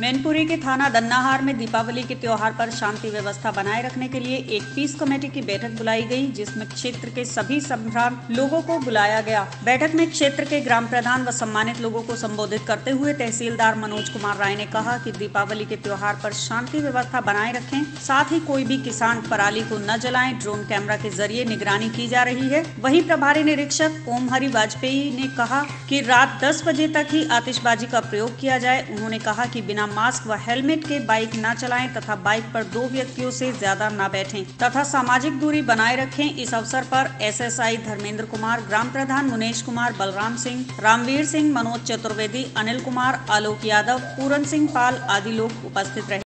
मैनपुरी के थाना दन्नाहार में दीपावली के त्योहार पर शांति व्यवस्था बनाए रखने के लिए एक पीस कमेटी की बैठक बुलाई गई, जिसमें क्षेत्र के सभी संभ्रांत लोगों को बुलाया गया। बैठक में क्षेत्र के ग्राम प्रधान व सम्मानित लोगों को संबोधित करते हुए तहसीलदार मनोज कुमार राय ने कहा कि दीपावली के त्योहार पर शांति व्यवस्था बनाए रखें, साथ ही कोई भी किसान पराली को न जलाएँ, ड्रोन कैमरा के ज़रिए निगरानी की जा रही है। वही प्रभारी निरीक्षक ओम हरि वाजपेयी ने कहा की रात 10 बजे तक ही आतिशबाजी का प्रयोग किया जाए। उन्होंने कहा कि बिना मास्क व हेलमेट के बाइक न चलाएँ तथा बाइक पर दो व्यक्तियों से ज़्यादा न बैठें तथा सामाजिक दूरी बनाए रखें, इस अवसर पर एसएसआई धर्मेंद्र कुमार, ग्राम प्रधान मुनेश कुमार, बलराम सिंह, रामवीर सिंह, मनोज चतुर्वेदी, अनिल कुमार, आलोक यादव, पूरन सिंह पाल आदि लोग उपस्थित रहे।